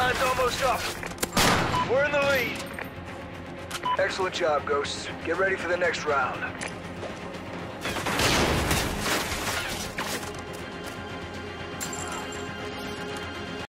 Time's almost up. We're in the lead. Excellent job, Ghosts. Get ready for the next round.